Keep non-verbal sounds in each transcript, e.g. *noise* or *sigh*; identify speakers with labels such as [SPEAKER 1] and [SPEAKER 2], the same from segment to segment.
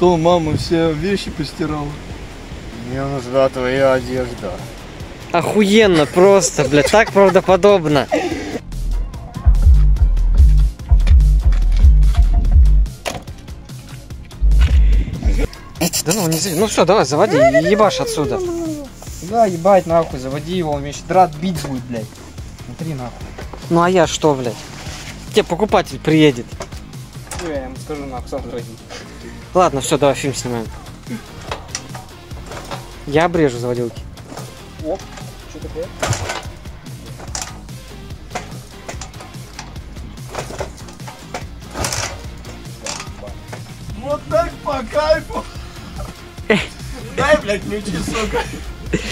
[SPEAKER 1] Что, мама все вещи постирала?
[SPEAKER 2] Мне нужна твоя одежда.
[SPEAKER 3] Охуенно просто, блядь, так правдоподобно. Да ну, не Ну все, давай, заводи, ебашь отсюда.
[SPEAKER 4] Да, ебать нахуй, заводи его, он меня сейчас драт бить будет, блядь. Смотри нахуй.
[SPEAKER 3] Ну а я что, блядь? Тебе покупатель приедет.
[SPEAKER 4] Я ему скажу сам заводи.
[SPEAKER 3] Ладно, все, давай фильм снимаем. Я обрежу заводилки.
[SPEAKER 4] Оп, что такое?
[SPEAKER 1] Вот так по кайфу. Дай, блядь, ключи, сука.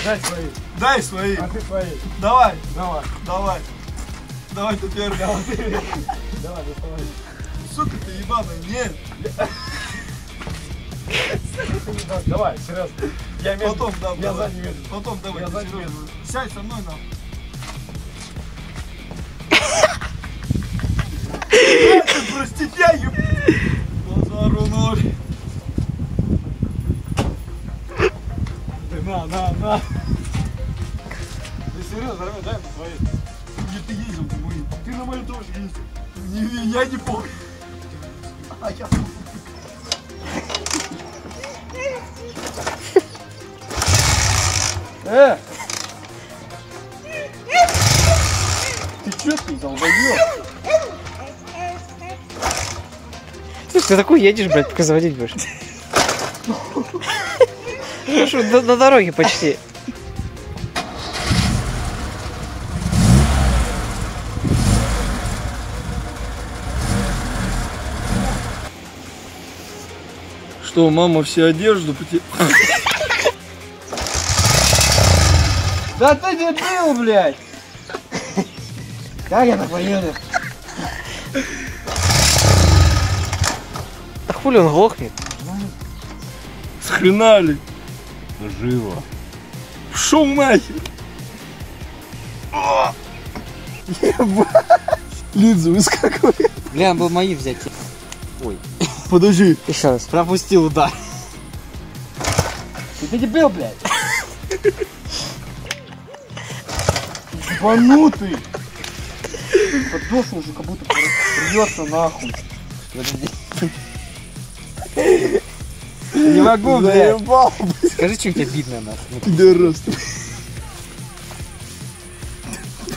[SPEAKER 4] Дай свои.
[SPEAKER 1] Дай свои.
[SPEAKER 4] А ты свои.
[SPEAKER 1] Давай,
[SPEAKER 4] Давай.
[SPEAKER 1] давай. Давай ты первый.
[SPEAKER 4] Давай, доставай.
[SPEAKER 1] Сука ты ебаная, нет.
[SPEAKER 4] Давай, серьезно. Я медленно.
[SPEAKER 1] Потом дам,
[SPEAKER 4] Я
[SPEAKER 1] давай.
[SPEAKER 4] медленно.
[SPEAKER 1] Потом давай.
[SPEAKER 4] Я
[SPEAKER 1] ты серьезно.
[SPEAKER 4] медленно.
[SPEAKER 1] Сядь со мной нахуй. Простите, я еб... Базару ноль.
[SPEAKER 4] Ты на, на, на. Ты серьезно, Роман, дай мне свои.
[SPEAKER 1] Где ты ездил, ты мой? Ты на мою тоже ездил. Не, я не помню. А я.
[SPEAKER 4] Э! Ты чё ты, долбоёб?
[SPEAKER 3] Слушай, ты такой едешь, блядь, пока заводить будешь. *laughs* Что, на, на дороге почти.
[SPEAKER 1] Что, мама все одежду поте... *laughs*
[SPEAKER 4] Да ты дебил, блядь! Как я так поеду?
[SPEAKER 3] А хули он глохнет?
[SPEAKER 1] Схренали.
[SPEAKER 2] Живо.
[SPEAKER 1] Шо нахер? Ебать. Лидзу выскакивает.
[SPEAKER 4] Бля, надо было мои взять.
[SPEAKER 1] Подожди.
[SPEAKER 3] Еще раз.
[SPEAKER 4] Пропустил удар. Ты, ты дебил, блядь! Ебанутый! Подошел уже как будто придется нахуй. Не могу, блядь. Скажи что-нибудь обидное нахуй.
[SPEAKER 1] пидорас.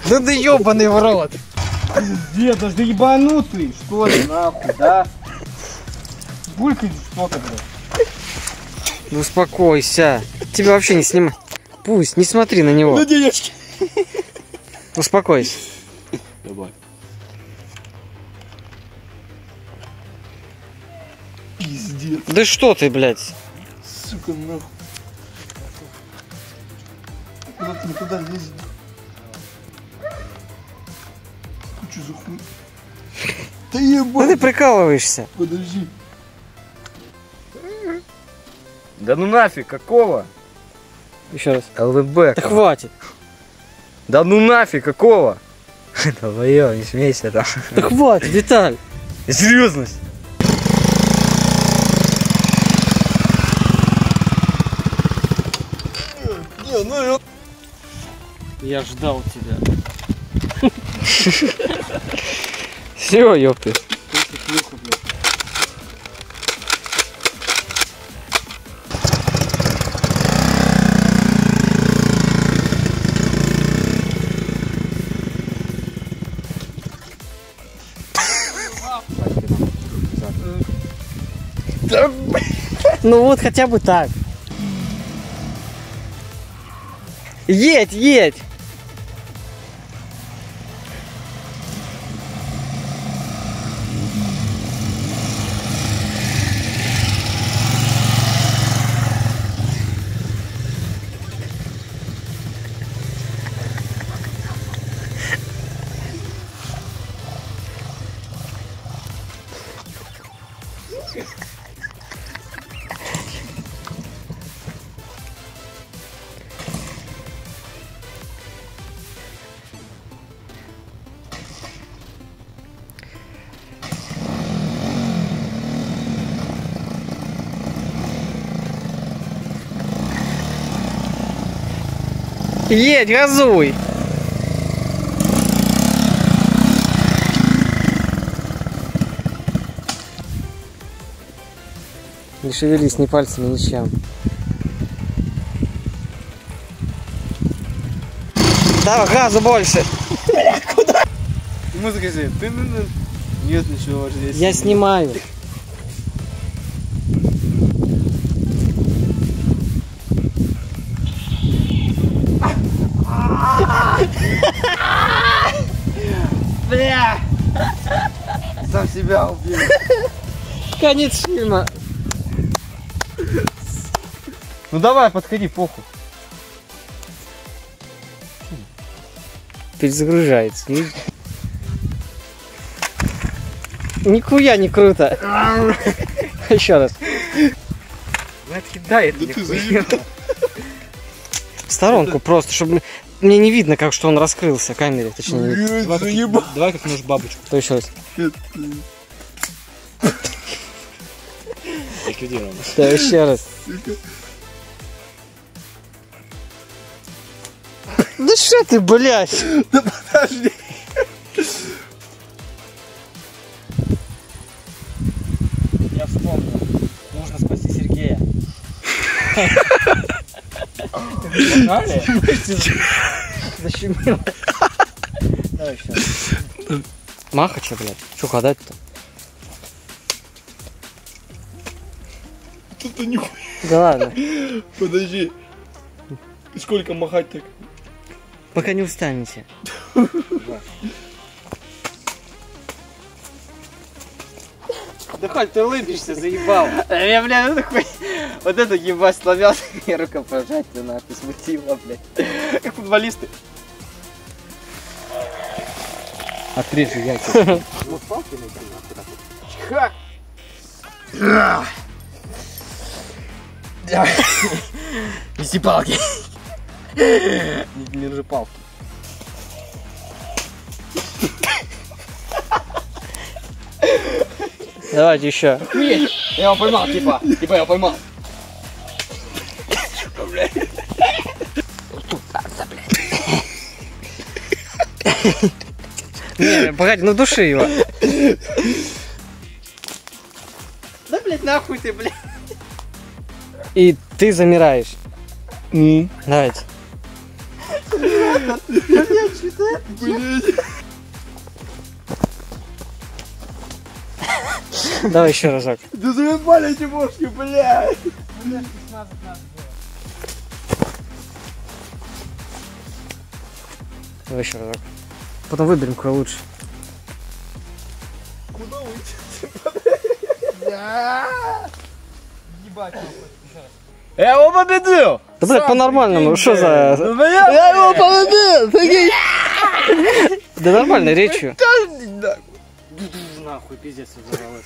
[SPEAKER 3] Да да ебаный в рот.
[SPEAKER 4] Даже ты ебанутый, что ли, нахуй, да? Булькай что-то, блядь.
[SPEAKER 3] Ну успокойся. Тебя вообще не снимай. Пусть, не смотри на него.
[SPEAKER 1] На денежки.
[SPEAKER 3] Успокойся.
[SPEAKER 1] Давай. Пиздец,
[SPEAKER 3] Да что ты, блядь?
[SPEAKER 1] сука, нахуй. Куда ты не туда лезешь? Ты что за хуй? Да
[SPEAKER 3] Да ты
[SPEAKER 1] ебать,
[SPEAKER 3] прикалываешься.
[SPEAKER 1] подожди.
[SPEAKER 2] Да ну нафиг, какого?
[SPEAKER 3] Еще раз.
[SPEAKER 2] ЛВБ.
[SPEAKER 3] Да хватит.
[SPEAKER 2] Да ну нафиг, какого? *laughs* Долбоёб, не смейся там.
[SPEAKER 3] Да хватит, Виталь.
[SPEAKER 2] Серьезность.
[SPEAKER 1] Не, ну я...
[SPEAKER 3] Я ждал тебя. *laughs* Все, ёпты. Да. Ну вот хотя бы так. Едь, едь! Yeah. Едь, газуй! Не шевелись ни пальцами, ничем. Давай, газу больше.
[SPEAKER 1] Музыка здесь. Ты, ну, ну. Нет ничего здесь.
[SPEAKER 3] Я снимаю.
[SPEAKER 1] Себя убил.
[SPEAKER 3] Конец фильма.
[SPEAKER 4] Ну давай, подходи, похуй.
[SPEAKER 3] Перезагружается. Ну, Нихуя не круто. Еще раз.
[SPEAKER 2] Ну, кидает
[SPEAKER 1] Да ты заебал.
[SPEAKER 3] В сторонку просто, чтобы мне не видно, как что он раскрылся камере, точнее. не-
[SPEAKER 1] Блядь, заебал.
[SPEAKER 4] Давай как нож бабочку.
[SPEAKER 3] То еще раз.
[SPEAKER 2] Ликвидировано.
[SPEAKER 3] То еще раз. Да что ты, блядь?
[SPEAKER 1] Подожди.
[SPEAKER 4] Погнали? *laughs*
[SPEAKER 3] Защемило.
[SPEAKER 4] Давай еще.
[SPEAKER 3] Махача, блядь. Что ходать-то?
[SPEAKER 1] Тут-то нихуя.
[SPEAKER 3] Да ладно.
[SPEAKER 1] Подожди. Сколько махать так?
[SPEAKER 3] Пока не устанете. *laughs*
[SPEAKER 4] Да хоть ты улыбишься, заебал. Я, бля, ну такой... Вот это ебать сломял и рукопожатие нахуй смутило, блядь. Как футболисты.
[SPEAKER 3] Отрежу яйца.
[SPEAKER 4] Неси палки. Не, не держи палки.
[SPEAKER 3] Давайте еще.
[SPEAKER 4] Я его поймал, типа. Типа я его поймал.
[SPEAKER 3] Не, погоди, ну души его.
[SPEAKER 4] Да, блядь, нахуй ты, блядь.
[SPEAKER 3] И ты замираешь. Давайте. Давай еще разок. *laughs*
[SPEAKER 1] Да заебали эти мошки, блядь.
[SPEAKER 3] Давай еще разок. Потом выберем, какой лучше.
[SPEAKER 1] Куда уйти?
[SPEAKER 2] Я его победил!
[SPEAKER 3] Да, блядь, по-нормальному. Что за...
[SPEAKER 2] Я его победил!
[SPEAKER 3] Да нормальной речью.
[SPEAKER 4] Нахуй, пиздец, взорвалось.